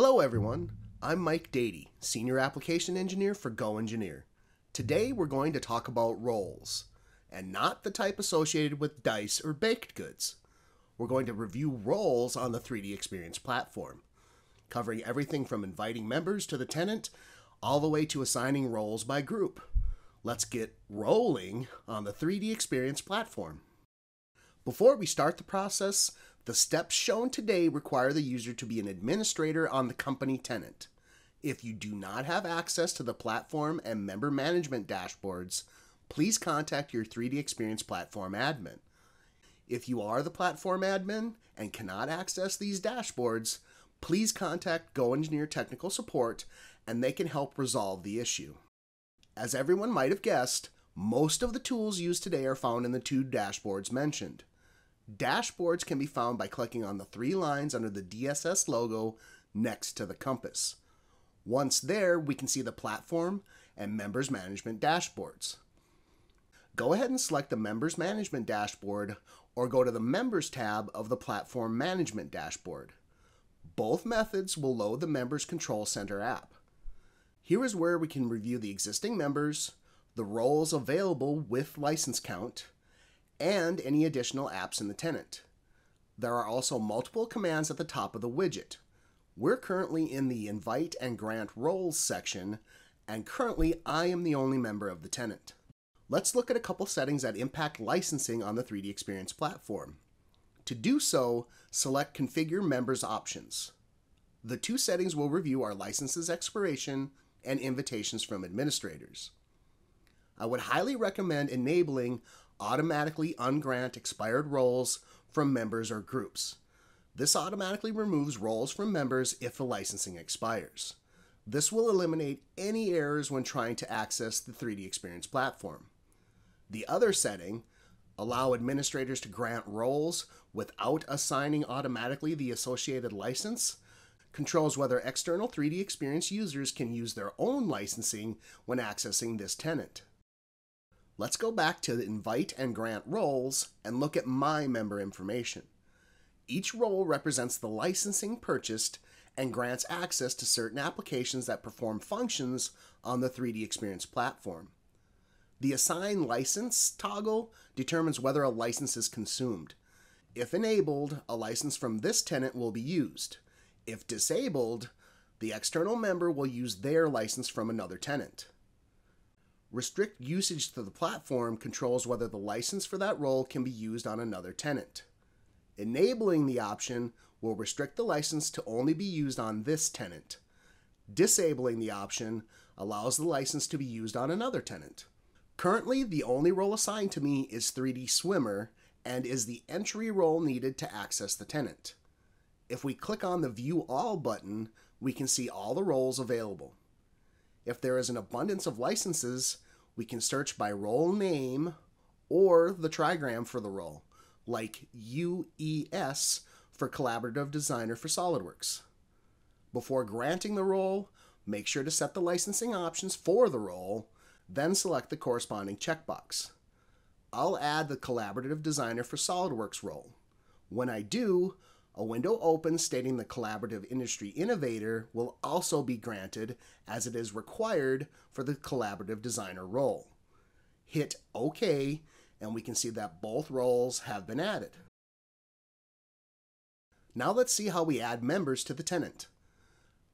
Hello, everyone. I'm Mike Dady, Senior Application Engineer for GoEngineer. Today, we're going to talk about roles, and not the type associated with dice or baked goods. We're going to review roles on the 3D Experience platform, covering everything from inviting members to the tenant all the way to assigning roles by group. Let's get rolling on the 3D Experience platform. Before we start the process, the steps shown today require the user to be an administrator on the company tenant. If you do not have access to the platform and member management dashboards, please contact your 3D Experience platform admin. If you are the platform admin and cannot access these dashboards, please contact GoEngineer Technical Support and they can help resolve the issue. As everyone might have guessed, most of the tools used today are found in the two dashboards mentioned. Dashboards can be found by clicking on the three lines under the DSS logo next to the compass. Once there, we can see the platform and members management dashboards. Go ahead and select the members management dashboard or go to the members tab of the platform management dashboard. Both methods will load the members control center app. Here is where we can review the existing members, the roles available with license count, and any additional apps in the tenant. There are also multiple commands at the top of the widget. We're currently in the Invite and Grant Roles section, and currently I am the only member of the tenant. Let's look at a couple settings that impact licensing on the 3D Experience platform. To do so, select Configure Members Options. The two settings we'll review are licenses expiration and invitations from administrators. I would highly recommend enabling automatically ungrant expired roles from members or groups. This automatically removes roles from members if the licensing expires. This will eliminate any errors when trying to access the 3D Experience platform. The other setting, allow administrators to grant roles without assigning automatically the associated license, controls whether external 3D Experience users can use their own licensing when accessing this tenant. Let's go back to the invite and grant roles and look at my member information. Each role represents the licensing purchased and grants access to certain applications that perform functions on the 3D Experience platform. The Assign License toggle determines whether a license is consumed. If enabled, a license from this tenant will be used. If disabled, the external member will use their license from another tenant. Restrict usage to the platform controls whether the license for that role can be used on another tenant. Enabling the option will restrict the license to only be used on this tenant. Disabling the option allows the license to be used on another tenant. Currently, the only role assigned to me is 3DSwymer and is the entry role needed to access the tenant. If we click on the View All button, we can see all the roles available. If there is an abundance of licenses, we can search by role name or the trigram for the role, like UES for Collaborative Designer for SOLIDWORKS. Before granting the role, make sure to set the licensing options for the role, then select the corresponding checkbox. I'll add the Collaborative Designer for SOLIDWORKS role. When I do, a window opens stating the Collaborative Industry Innovator will also be granted as it is required for the Collaborative Designer role. Hit OK and we can see that both roles have been added. Now let's see how we add members to the tenant.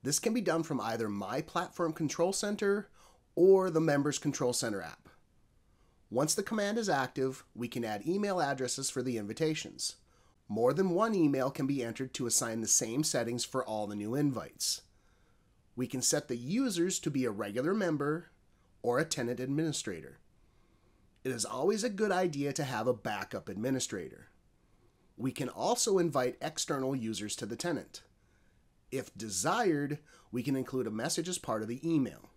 This can be done from either My Platform Control Center or the Members Control Center app. Once the command is active, we can add email addresses for the invitations. More than one email can be entered to assign the same settings for all the new invites. We can set the users to be a regular member or a tenant administrator. It is always a good idea to have a backup administrator. We can also invite external users to the tenant. If desired, we can include a message as part of the email.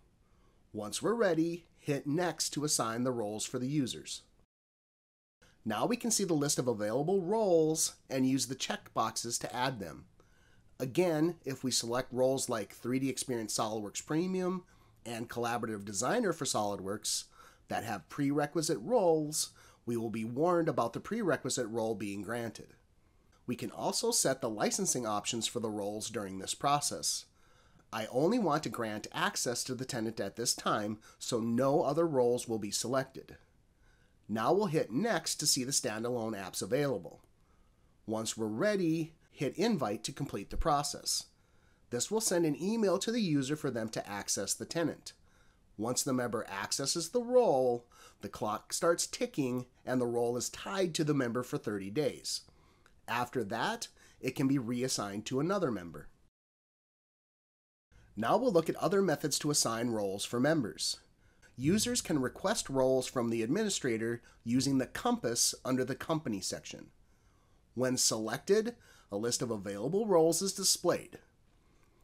Once we're ready, hit Next to assign the roles for the users. Now we can see the list of available roles and use the check boxes to add them. Again, if we select roles like 3D Experience SOLIDWORKS Premium and Collaborative Designer for SOLIDWORKS that have prerequisite roles, we will be warned about the prerequisite role being granted. We can also set the licensing options for the roles during this process. I only want to grant access to the tenant at this time, so no other roles will be selected. Now we'll hit Next to see the standalone apps available. Once we're ready, hit Invite to complete the process. This will send an email to the user for them to access the tenant. Once the member accesses the role, the clock starts ticking and the role is tied to the member for 30 days. After that, it can be reassigned to another member. Now we'll look at other methods to assign roles for members. Users can request roles from the administrator using the compass under the Company section. When selected, a list of available roles is displayed.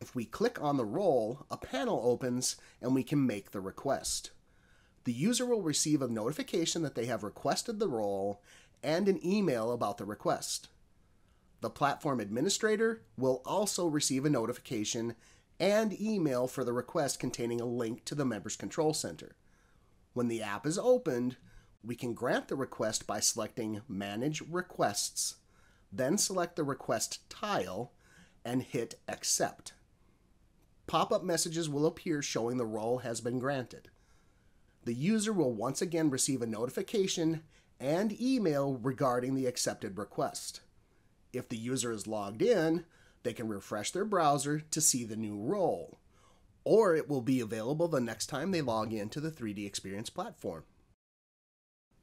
If we click on the role, a panel opens and we can make the request. The user will receive a notification that they have requested the role and an email about the request. The platform administrator will also receive a notification and email for the request containing a link to the Members Control Center. When the app is opened, we can grant the request by selecting Manage Requests, then select the request tile and hit Accept. Pop-up messages will appear showing the role has been granted. The user will once again receive a notification and email regarding the accepted request. If the user is logged in, they can refresh their browser to see the new role, or it will be available the next time they log into the 3D Experience platform.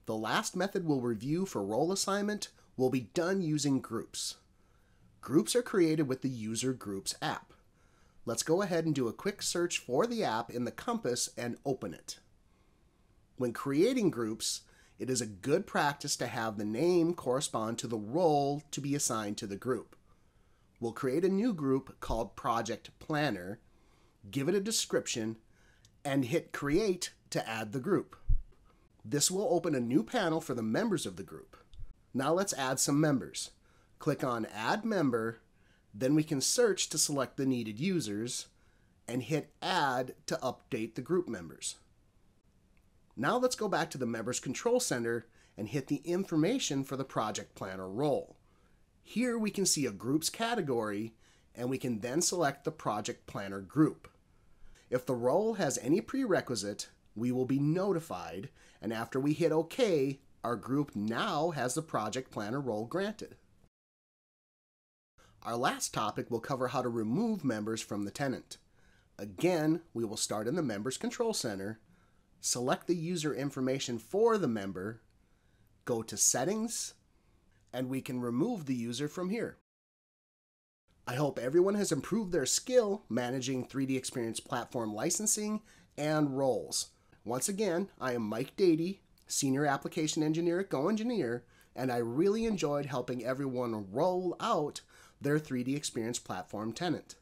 The last method we'll review for role assignment will be done using groups. Groups are created with the User Groups app. Let's go ahead and do a quick search for the app in the compass and open it. When creating groups, it is a good practice to have the name correspond to the role to be assigned to the group. We'll create a new group called Project Planner, give it a description, and hit Create to add the group. This will open a new panel for the members of the group. Now let's add some members. Click on Add Member, then we can search to select the needed users, and hit Add to update the group members. Now let's go back to the Members Control Center and hit the information for the Project Planner role. Here we can see a group's category and we can then select the project planner group. If the role has any prerequisite, we will be notified and after we hit OK, our group now has the project planner role granted. Our last topic will cover how to remove members from the tenant. Again, we will start in the Members Control Center, select the user information for the member, go to Settings, and we can remove the user from here. I hope everyone has improved their skill managing 3D Experience platform licensing and roles. Once again, I am Mike Dady, Senior Application Engineer at GoEngineer, and I really enjoyed helping everyone roll out their 3D Experience platform tenant.